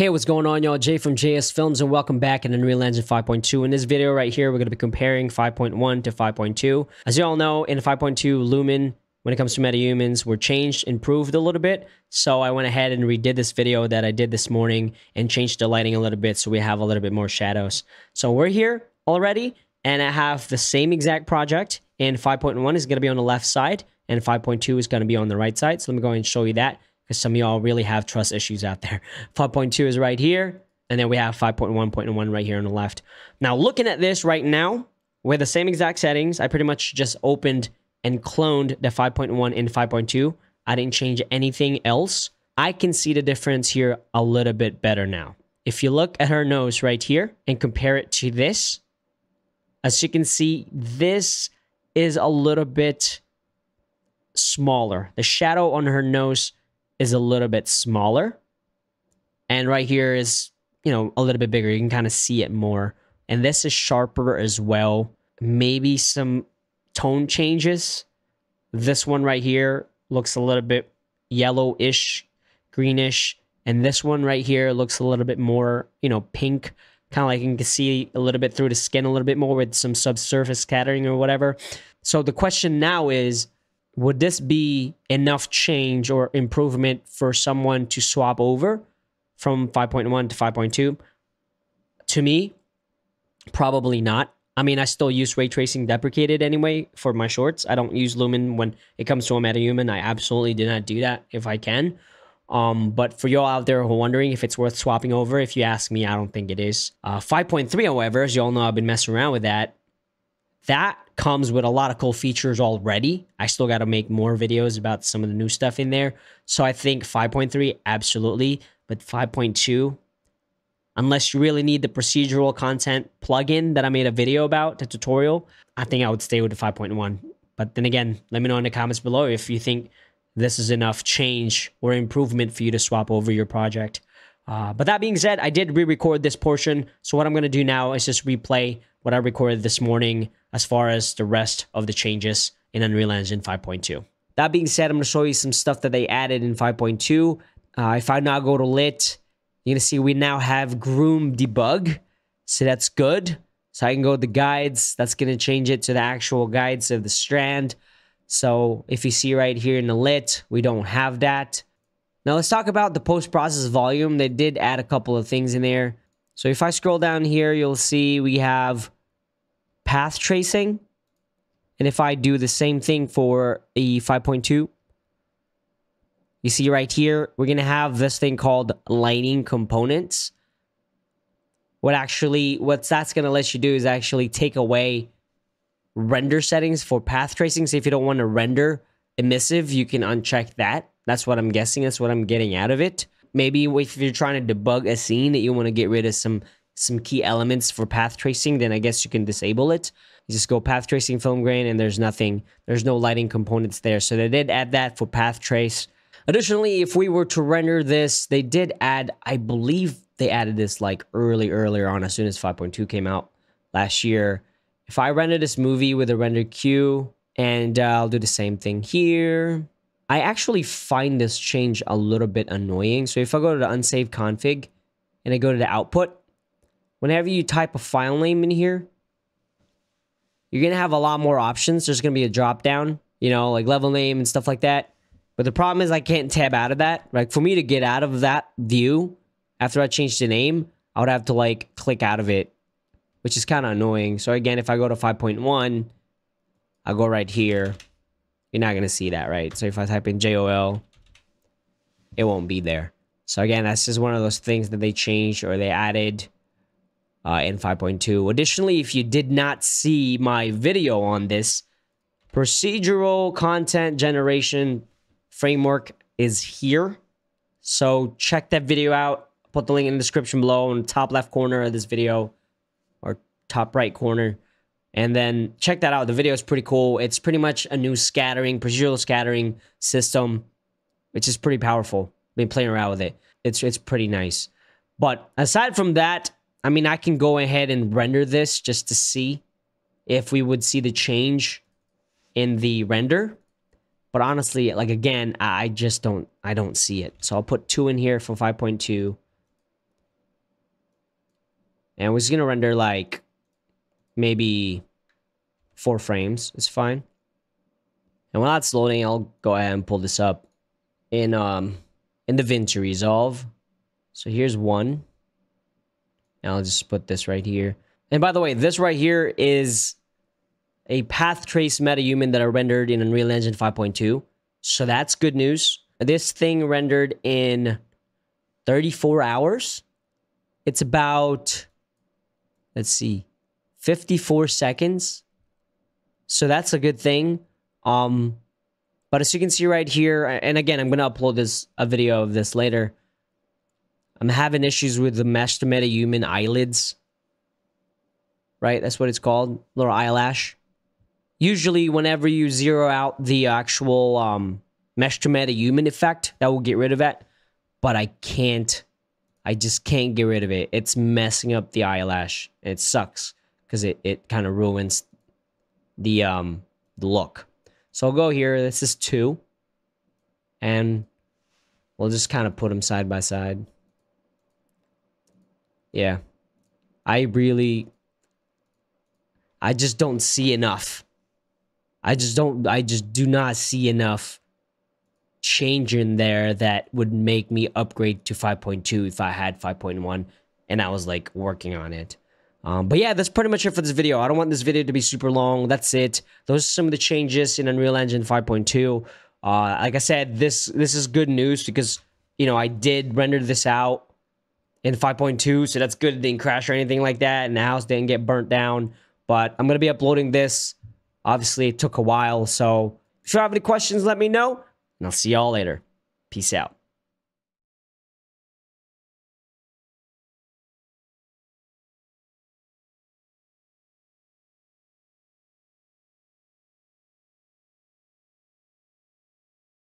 Hey, what's going on, y'all? Jay from JSFILMZ, and welcome back in Unreal Engine 5.2. In this video right here, we're going to be comparing 5.1 to 5.2. As you all know, in 5.2, Lumen, when it comes to metahumans, were changed, improved a little bit. So I went ahead and redid this video that I did this morning and changed the lighting a little bit so we have a little bit more shadows. So we're here already, and I have the same exact project, and 5.1 is going to be on the left side, and 5.2 is going to be on the right side. So let me go and show you that because some of y'all really have trust issues out there. 5.2 is right here, and then we have 5.1.1 right here on the left. Now, looking at this right now, with the same exact settings, I pretty much just opened and cloned the 5.1 in 5.2. I didn't change anything else. I can see the difference here a little bit better now. If you look at her nose right here and compare it to this, as you can see, this is a little bit smaller. The shadow on her nose is a little bit smaller. And right here is, you know, a little bit bigger. You can kind of see it more. And this is sharper as well. Maybe some tone changes. This one right here looks a little bit yellowish, greenish. And this one right here looks a little bit more, you know, pink. Kind of like you can see a little bit through the skin a little bit more with some subsurface scattering or whatever. So the question now is, would this be enough change or improvement for someone to swap over from 5.1 to 5.2? To me, probably not. I mean, I still use ray tracing deprecated anyway for my shorts. I don't use Lumen when it comes to a metahuman. I absolutely do not do that if I can. Um, but for y'all out there who are wondering if it's worth swapping over, if you ask me, I don't think it is. Uh, 5.3, however, as y'all know, I've been messing around with that. That comes with a lot of cool features already. I still got to make more videos about some of the new stuff in there. So I think 5.3, absolutely. But 5.2, unless you really need the procedural content plugin that I made a video about, the tutorial, I think I would stay with the 5.1. But then again, let me know in the comments below if you think this is enough change or improvement for you to swap over your project. Uh, but that being said, I did re-record this portion. So what I'm going to do now is just replay what I recorded this morning as far as the rest of the changes in Unreal Engine 5.2. That being said, I'm going to show you some stuff that they added in 5.2. Uh, if I now go to lit, you're going to see we now have groom debug. So that's good. So I can go to the guides. That's going to change it to the actual guides of the strand. So if you see right here in the lit, we don't have that. Now let's talk about the post-process volume. They did add a couple of things in there. So if I scroll down here, you'll see we have path tracing. And if I do the same thing for a 5.2, you see right here, we're going to have this thing called lighting components. What actually, what that's going to let you do is actually take away render settings for path tracing. So if you don't want to render emissive, you can uncheck that. That's what I'm guessing. That's what I'm getting out of it. Maybe if you're trying to debug a scene that you want to get rid of some some key elements for path tracing, then I guess you can disable it. You just go path tracing film grain and there's nothing, there's no lighting components there. So they did add that for path trace. Additionally, if we were to render this, they did add, I believe they added this like early, earlier on as soon as 5.2 came out last year. If I render this movie with a render queue, and uh, I'll do the same thing here. I actually find this change a little bit annoying. So if I go to the unsaved config and I go to the output, whenever you type a file name in here, you're going to have a lot more options. There's going to be a drop down, you know, like level name and stuff like that. But the problem is I can't tab out of that. Like for me to get out of that view after I change the name, I would have to like click out of it, which is kind of annoying. So again, if I go to 5.1, I'll go right here. You're not going to see that, right? So if I type in JOL, it won't be there. So again, that's just one of those things that they changed or they added uh, in 5.2. Additionally, if you did not see my video on this, procedural content generation framework is here. So check that video out. Put the link in the description below in the top left corner of this video or top right corner. And then check that out. The video is pretty cool. It's pretty much a new scattering, procedural scattering system, which is pretty powerful. Been playing around with it. It's it's pretty nice. But aside from that, I mean, I can go ahead and render this just to see if we would see the change in the render. But honestly, like again, I just don't I don't see it. So I'll put 2 in here for 5.2. And we're just gonna render like maybe four frames. It's fine. And while that's loading, I'll go ahead and pull this up in um in DaVinci Resolve. So here's one. And I'll just put this right here. And by the way, this right here is a path trace metahuman that I rendered in Unreal Engine 5.2. So that's good news. This thing rendered in 34 hours. It's about, let's see, 54 seconds. So that's a good thing. Um, but as you can see right here, and again, I'm going to upload this a video of this later. I'm having issues with the metahuman eyelids. Right? That's what it's called. Little eyelash. Usually, whenever you zero out the actual um, mesh to metahuman effect, that will get rid of that. But I can't. I just can't get rid of it. It's messing up the eyelash. It sucks because it, it kind of ruins the um the look. So I'll go here. This is two. And we'll just kind of put them side by side. Yeah. I really I just don't see enough. I just don't I just do not see enough change in there that would make me upgrade to 5.2 if I had 5.1 and I was like working on it. Um, but yeah, that's pretty much it for this video. I don't want this video to be super long. That's it. Those are some of the changes in Unreal Engine 5.2. Uh, like I said, this this is good news because you know I did render this out in 5.2, so that's good. It didn't crash or anything like that, and the house didn't get burnt down. But I'm gonna be uploading this. Obviously, it took a while, so if you have any questions, let me know, and I'll see y'all later. Peace out.